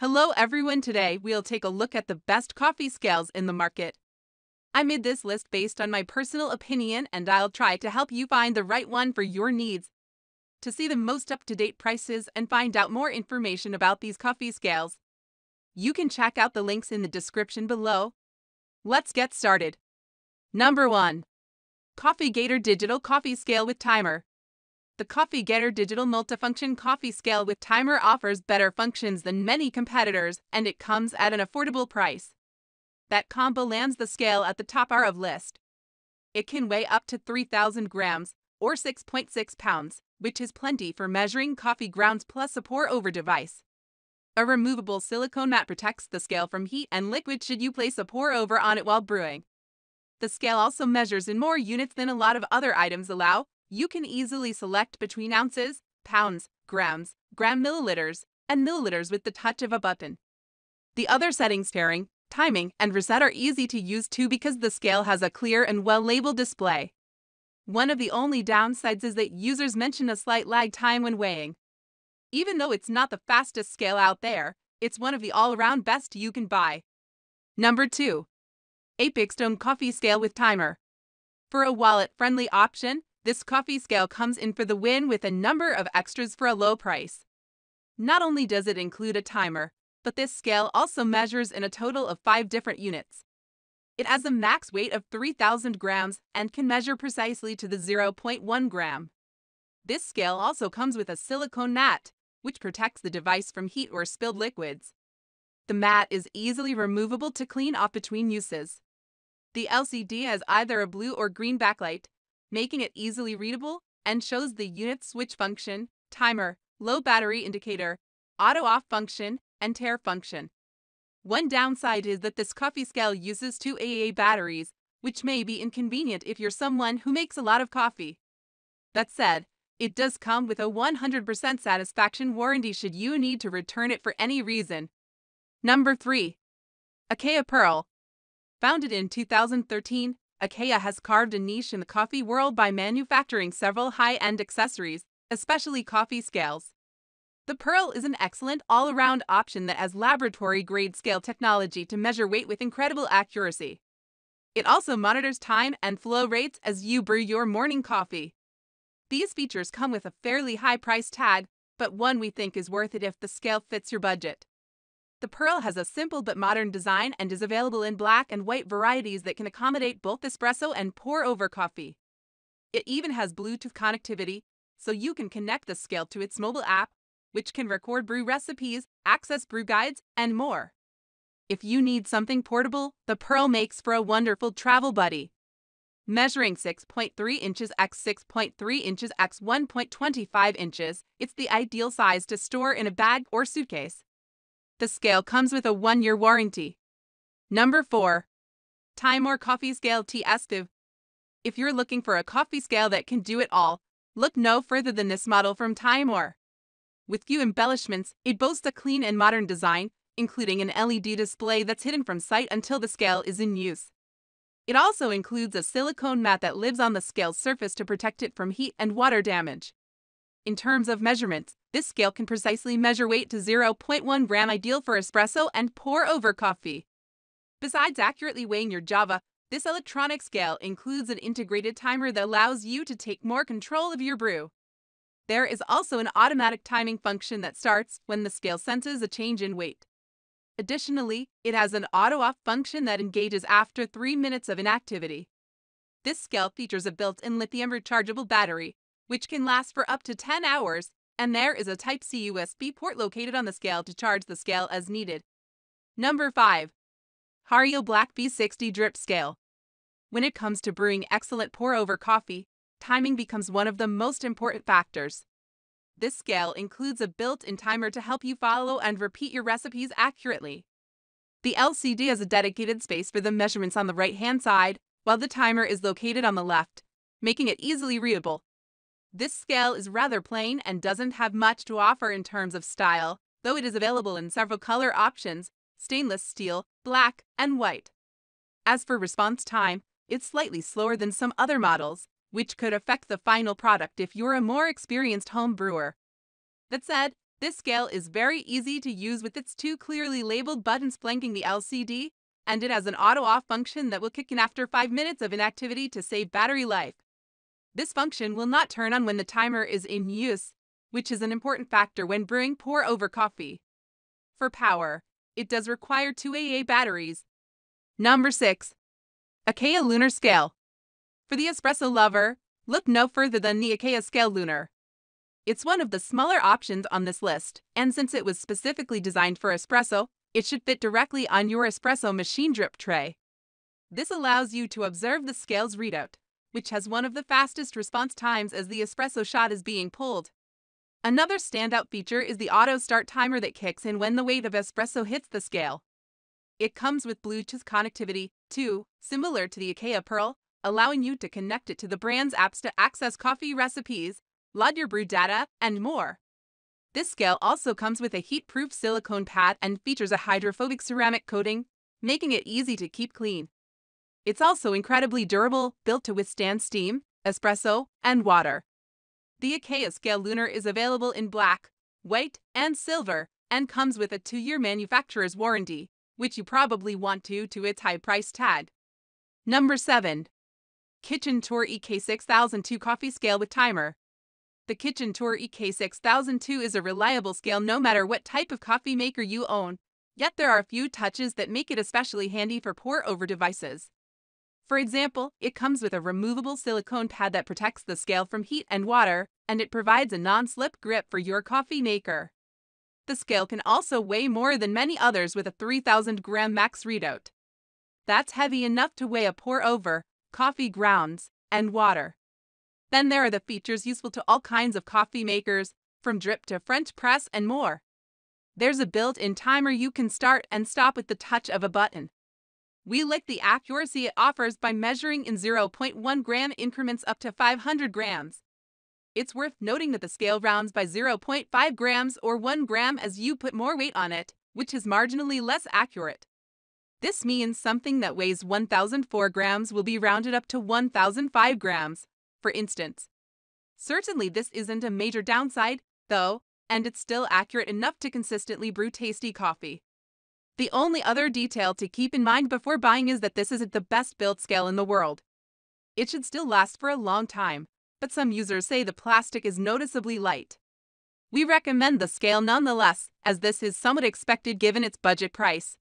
Hello everyone, today we'll take a look at the best coffee scales in the market. I made this list based on my personal opinion and I'll try to help you find the right one for your needs. To see the most up-to-date prices and find out more information about these coffee scales, you can check out the links in the description below. Let's get started. Number 1. Coffee Gator Digital Coffee Scale with Timer. The Coffee Gator Digital Multifunction Coffee Scale with Timer offers better functions than many competitors and it comes at an affordable price. That combo lands the scale at the top R of list. It can weigh up to 3,000 grams, or 6.6 pounds, which is plenty for measuring coffee grounds plus a pour over device. A removable silicone mat protects the scale from heat and liquid should you place a pour over on it while brewing. The scale also measures in more units than a lot of other items allow, you can easily select between ounces, pounds, grams, gram milliliters, and milliliters with the touch of a button. The other settings taring, timing, and reset are easy to use too because the scale has a clear and well-labeled display. One of the only downsides is that users mention a slight lag time when weighing. Even though it's not the fastest scale out there, it's one of the all-around best you can buy. Number 2. Apexstone Coffee Scale with Timer. For a wallet-friendly option, this coffee scale comes in for the win with a number of extras for a low price. Not only does it include a timer, but this scale also measures in a total of 5 different units. It has a max weight of 3,000 grams and can measure precisely to the 0.1 gram. This scale also comes with a silicone mat, which protects the device from heat or spilled liquids. The mat is easily removable to clean off between uses. The LCD has either a blue or green backlight, making it easily readable and shows the unit switch function, timer, low battery indicator, auto off function, and tare function. One downside is that this coffee scale uses two AA batteries, which may be inconvenient if you're someone who makes a lot of coffee. That said, it does come with a 100% satisfaction warranty should you need to return it for any reason. Number 3. Acaia Pearl. Founded in 2013, Acaia has carved a niche in the coffee world by manufacturing several high-end accessories, especially coffee scales. The Pearl is an excellent all-around option that has laboratory-grade scale technology to measure weight with incredible accuracy. It also monitors time and flow rates as you brew your morning coffee. These features come with a fairly high price tag, but one we think is worth it if the scale fits your budget. The Pearl has a simple but modern design and is available in black and white varieties that can accommodate both espresso and pour-over coffee. It even has Bluetooth connectivity, so you can connect the scale to its mobile app, which can record brew recipes, access brew guides, and more. If you need something portable, the Pearl makes for a wonderful travel buddy. Measuring 6.3 inches x 6.3 inches x 1.25 inches, it's the ideal size to store in a bag or suitcase. The scale comes with a one-year warranty. Number 4. Timemore Coffee Scale T Estive. If you're looking for a coffee scale that can do it all, look no further than this model from Timemore. With few embellishments, it boasts a clean and modern design, including an LED display that's hidden from sight until the scale is in use. It also includes a silicone mat that lives on the scale's surface to protect it from heat and water damage. In terms of measurements, this scale can precisely measure weight to 0.1 gram ideal for espresso and pour-over coffee. Besides accurately weighing your Java, this electronic scale includes an integrated timer that allows you to take more control of your brew. There is also an automatic timing function that starts when the scale senses a change in weight. Additionally, it has an auto-off function that engages after 3 minutes of inactivity. This scale features a built-in lithium rechargeable battery, which can last for up to 10 hours, and there is a Type-C USB port located on the scale to charge the scale as needed. Number 5. Hario Black V60 Drip Scale. When it comes to brewing excellent pour-over coffee, timing becomes one of the most important factors. This scale includes a built-in timer to help you follow and repeat your recipes accurately. The LCD has a dedicated space for the measurements on the right-hand side, while the timer is located on the left, making it easily readable. This scale is rather plain and doesn't have much to offer in terms of style, though it is available in several color options, stainless steel, black, and white. As for response time, it's slightly slower than some other models, which could affect the final product if you're a more experienced home brewer. That said, This scale is very easy to use with its two clearly labeled buttons flanking the LCD, and it has an auto off function that will kick in after 5 minutes of inactivity to save battery life. This function will not turn on when the timer is in use, which is an important factor when brewing pour over coffee. For power, it does require two AA batteries. Number 6. Acaia Lunar Scale. For the espresso lover, look no further than the Acaia Scale Lunar. It's one of the smaller options on this list, and since it was specifically designed for espresso, it should fit directly on your espresso machine drip tray. This allows you to observe the scale's readout, which has one of the fastest response times as the espresso shot is being pulled. Another standout feature is the auto start timer that kicks in when the weight of espresso hits the scale. It comes with Bluetooth connectivity, too, similar to the Acaia Pearl, allowing you to connect it to the brand's apps to access coffee recipes, load your brew data, and more. This scale also comes with a heat-proof silicone pad and features a hydrophobic ceramic coating, making it easy to keep clean. It's also incredibly durable, built to withstand steam, espresso, and water. The Acaia Scale Lunar is available in black, white, and silver, and comes with a two-year manufacturer's warranty, which you probably want to to its high price tag. Number 7. Kitchen Tour EK6002 Coffee Scale with Timer. The Kitchen Tour EK6002 is a reliable scale no matter what type of coffee maker you own, yet there are a few touches that make it especially handy for pour-over devices. For example, it comes with a removable silicone pad that protects the scale from heat and water, and it provides a non-slip grip for your coffee maker. The scale can also weigh more than many others with a 3,000 gram max readout. That's heavy enough to weigh a pour over, coffee grounds, and water. Then there are the features useful to all kinds of coffee makers, from drip to French press and more. There's a built-in timer you can start and stop with the touch of a button. We like the accuracy it offers by measuring in 0.1 gram increments up to 500 grams. It's worth noting that the scale rounds by 0.5 grams or 1 gram as you put more weight on it, which is marginally less accurate. This means something that weighs 1,004 grams will be rounded up to 1,005 grams, for instance. Certainly, this isn't a major downside, though, and it's still accurate enough to consistently brew tasty coffee. The only other detail to keep in mind before buying is that this isn't the best built scale in the world. It should still last for a long time, but some users say the plastic is noticeably light. We recommend the scale nonetheless, as this is somewhat expected given its budget price.